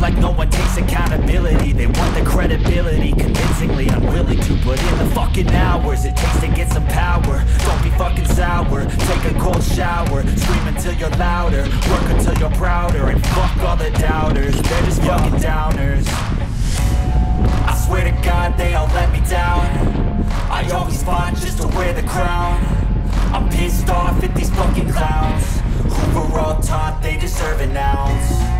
like no one takes accountability. They want the credibility Convincingly unwilling to put in the fucking hours It takes to get some power. Don't be fucking sour. Take a cold shower. Scream until you're louder. Work until you're prouder And fuck all the doubters. They're just fucking downers. I swear to God they all let me down. I always fought just to wear the crown. I'm pissed off at these fucking clowns. Who were all taught they deserve an ounce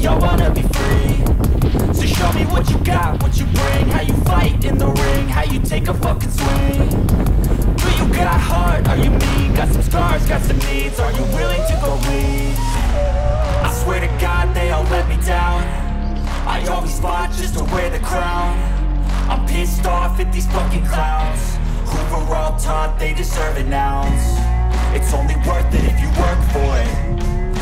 we all wanna be free. So show me what you got, what you bring, how you fight in the ring, how you take a fucking swing. Do you got heart? Are you mean? Got some scars, got some needs. Are you willing to go lead? I swear to God, they all let me down. I always fought just to wear the crown I'm pissed off at these fucking clowns Who were all taught they deserve an ounce It's only worth it if you work for it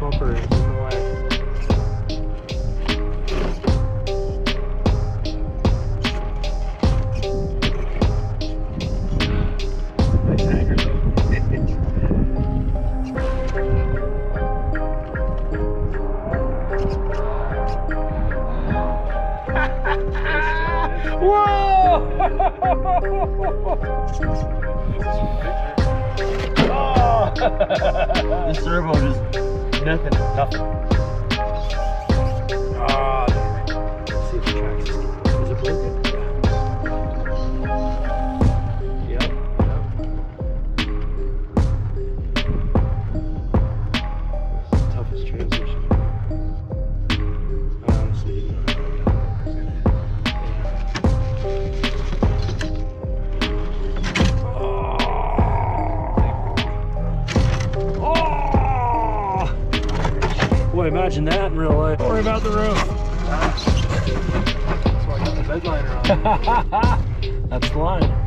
bumper is in the way. The servo just nothing. Nothing. Imagine that in real life. Don't worry about the roof. That's why I got the bed liner on. That's the line.